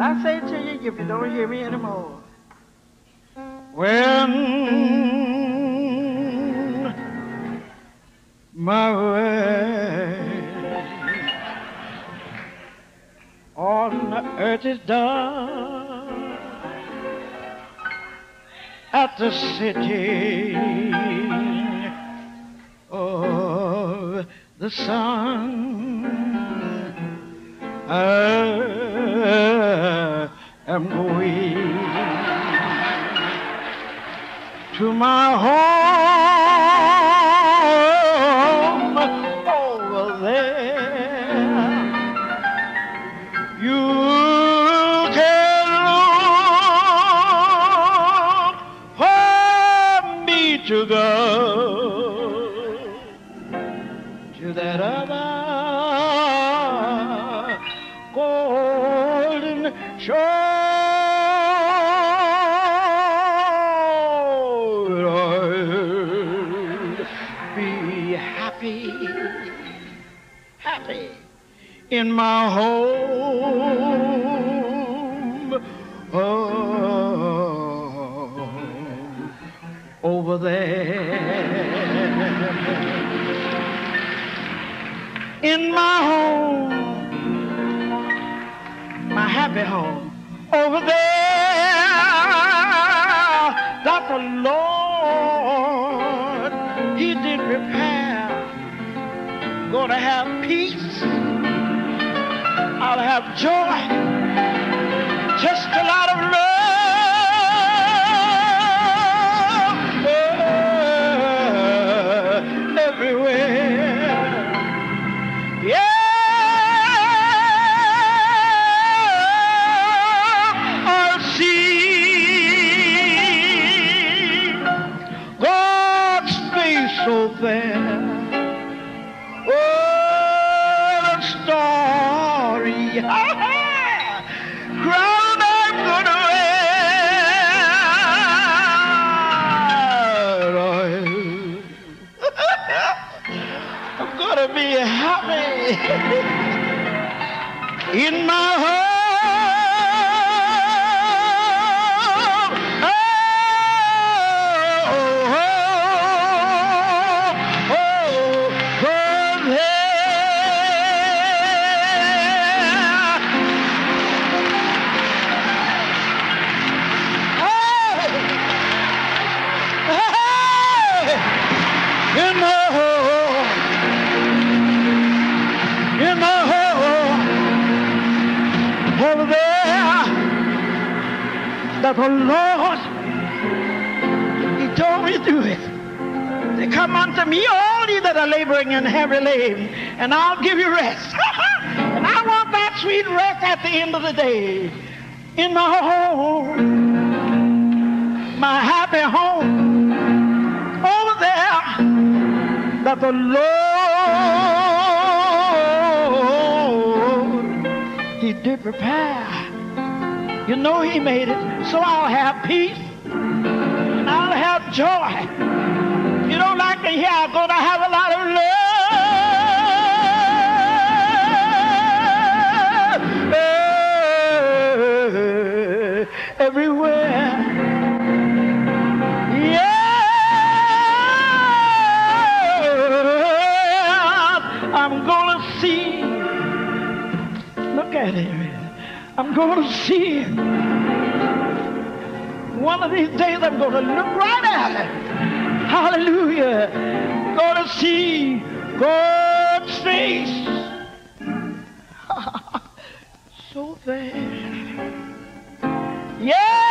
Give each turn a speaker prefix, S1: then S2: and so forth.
S1: I say to you, if you don't hear me anymore,
S2: when my way on the earth is done at the city of the sun. I am going to my home over there. You can look for me to go to that other golden shore. In my home. Oh, over there in my home, my happy home, over there that the Lord, He did prepare. Gonna have peace, I'll have joy, just a lot of love. Oh, everywhere. Yeah, I'll see God's face so fair. Crown I'm gonna wear. I'm gonna be happy in my home. The Lord He told me to do it. They come unto me, all ye that are laboring and heavy laden, and I'll give you rest. and I want that sweet rest at the end of the day in my home, my happy home over there that the Lord He did prepare. You know He made it, so I'll have peace I'll have joy. You don't like me here, I'm gonna have a lot of love everywhere. Yeah, I'm gonna see. Look at him. I'm gonna see him. One of these days I'm gonna look right at him. Hallelujah. Gonna see God's face. so there. Yeah.